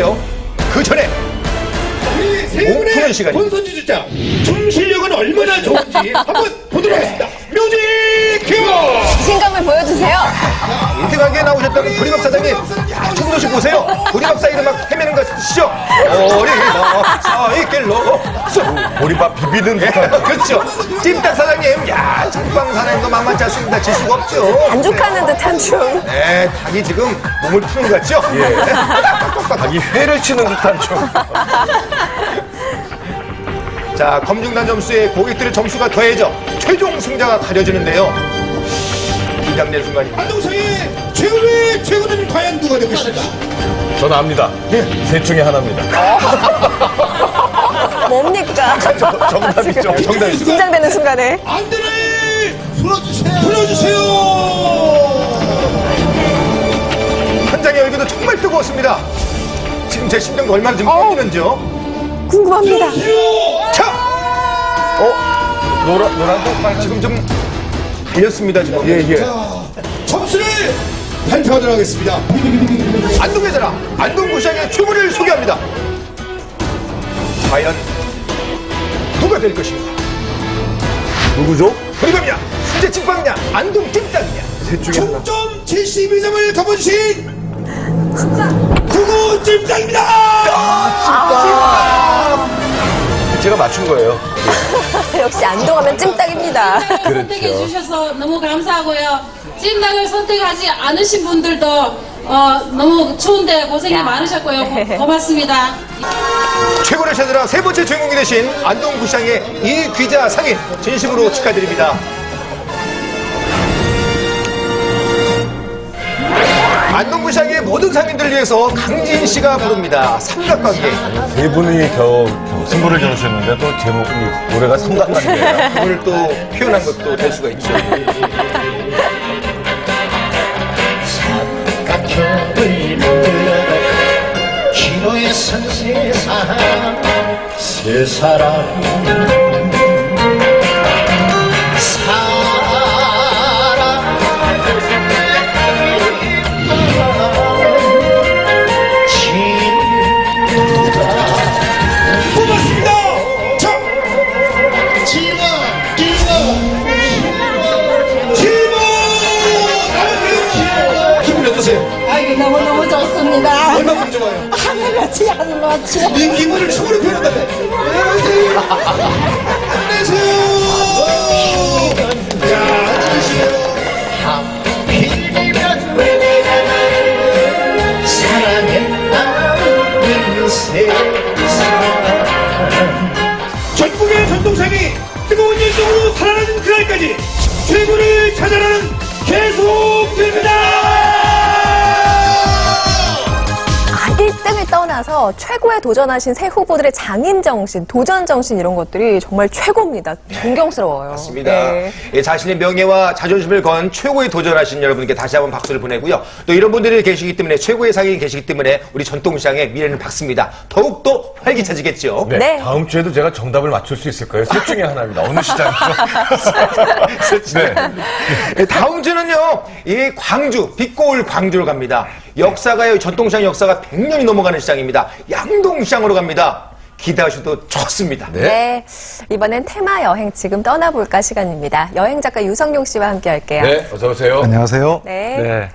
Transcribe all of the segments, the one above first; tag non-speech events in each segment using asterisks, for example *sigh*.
있는데요. 그 전에 분의 시간이. 본선 지 주자 춤 실력은 얼마나 좋은지 한번 보도록 하겠습니다. 뮤직 큐! 신감을 보여주세요. 인트가게에 나오셨던 구리밥 사장님, 야, 춤도 좀 보세요. 구리밥 사이를 막 헤매는 거 아시죠? 어리밥 사이길로. 보리밥 비비는 듯한 그렇죠. 찜닭 사장님, 야, 닭방 사장님도 만만치 않습니다. 질 수가 없죠. 만족하는 듯한 춤. 네, 닭이 지금 몸을 푸는 것 같죠? 예. *laughs* 닭이 회를 치는 듯한 춤. *laughs* 자, 검증단 점수에 고객들의 점수가 더해져 최종 승자가 가려지는데요. 긴장되는 순간입니다. 안동상의 최고의 최고는 과연 누가 되고 있을까? 저는 압니다. 셋 중에 하나입니다. 뭡니까? *laughs* 정답이죠. 정답이죠. 긴장되는 순간에. 안대를 풀어주세요. 풀어주세요. 현장의 열기도 정말 뜨거웠습니다. 지금 제 심장도 얼마나 지금 떨리는지요? 궁금합니다. 자! 어? 노란, 노란색 지금 좀 달렸습니다, 지금. 예, 예. 점수를 발표하도록 하겠습니다. 안동의 자랑, 안동구시장의 최고를 소개합니다. 과연 누가 될 것인가? 누구죠? 그리고냐, 수제 찐빵이냐, 안동 찜닭이냐. 총점 72점을 거머쥐신 구구 찜장입니다. 제가 맞춘 거예요. *laughs* 역시 안동하면 찜닭입니다. 선택해 주셔서 너무 감사하고요. 찜닭을 선택하지 않으신 분들도 어, 너무 추운데 고생이 많으셨고요. 고- *laughs* 고맙습니다. 최고를 찾으라 세 번째 주인공이 되신 안동구시장의 이귀자 상인 진심으로 축하드립니다. 안동구시장의 모든 상인들을 위해서 강진 씨가 부릅니다. 삼각관계. 세 분이 겨우, 겨우 승부를 겨루셨는데 또 제목이 노래가 삼각관계예요. 오늘 또 표현한 것도 될 수가 있죠. 선 세상 세 사람 고맙습니다. 자, 지원 지원 팀원 안녕하세요. 기분 어떠세요? 아이 너무너무 좋습니다. 얼마큼 좋아요? 하늘같이 하늘같이. 이 기분을 춤으로 표현한다면. 최고에 도전하신 새 후보들의 장인 정신, 도전 정신 이런 것들이 정말 최고입니다. 존경스러워요. 맞습니다. 네. 예, 자신의 명예와 자존심을 건 최고에 도전하신 여러분께 다시 한번 박수를 보내고요. 또 이런 분들이 계시기 때문에 최고의 상인이 계시기 때문에 우리 전통시장의 미래는 밝습니다. 더욱더 활기차지겠죠. 네. 네. 다음 주에도 제가 정답을 맞출 수 있을 거예요. 셋 중에 하나입니다. 어느 시장이죠? *laughs* 네. 네, 다음 주는요, 이 광주, 빛고울 광주로 갑니다. 역사가요, 전통시장 역사가 100년이 넘어가는 시장입니다. 양동시장으로 갑니다. 기대하셔도 좋습니다. 네. 네. 이번엔 테마 여행 지금 떠나볼까 시간입니다. 여행 작가 유성용 씨와 함께 할게요. 네, 어서 오세요. 안녕하세요. 네.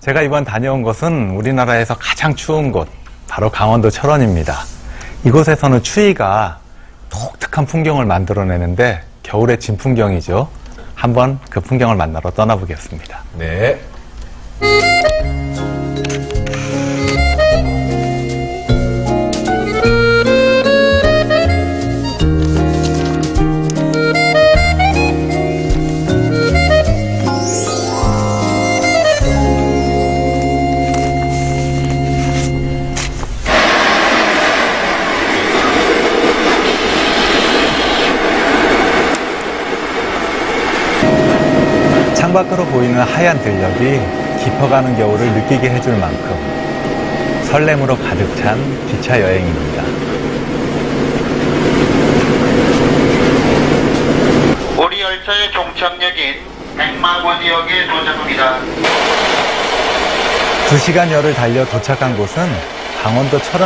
제가 이번 다녀온 곳은 우리나라에서 가장 추운 곳, 바로 강원도 철원입니다. 이곳에서는 추위가 독특한 풍경을 만들어내는데 겨울의 진풍경이죠. 한번 그 풍경을 만나러 떠나보겠습니다. 네. 창밖으로 보이는 하얀 들녘이 깊어가는 겨울을 느끼게 해줄 만큼 설렘으로 가득 찬 기차 여행입니다. 우리 열차의 종착역인 백마고지역에 도착합니다. 2시간여를 달려 도착한 곳은 강원도 철원